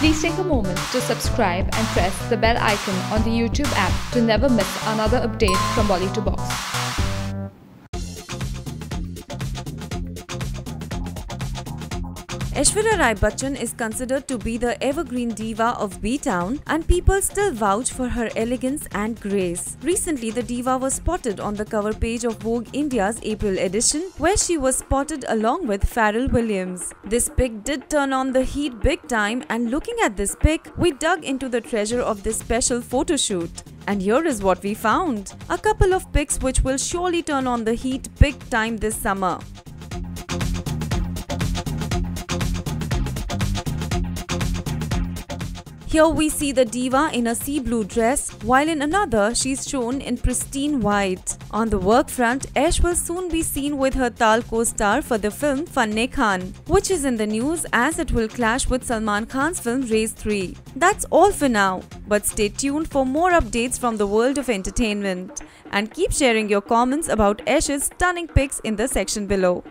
Please take a moment to subscribe and press the bell icon on the YouTube app to never miss another update from Bolly 2 Box. Aishwarya Rai Bachchan is considered to be the evergreen diva of B-Town and people still vouch for her elegance and grace. Recently, the diva was spotted on the cover page of Vogue India's April edition where she was spotted along with Pharrell Williams. This pic did turn on the heat big time and looking at this pic, we dug into the treasure of this special photo shoot. And here is what we found. A couple of pics which will surely turn on the heat big time this summer. Here we see the diva in a sea blue dress, while in another she's shown in pristine white. On the work front, Ash will soon be seen with her Taal co-star for the film Fanney Khan, which is in the news as it will clash with Salman Khan's film Race 3. That's all for now, but stay tuned for more updates from the world of entertainment. And keep sharing your comments about Ash's stunning pics in the section below.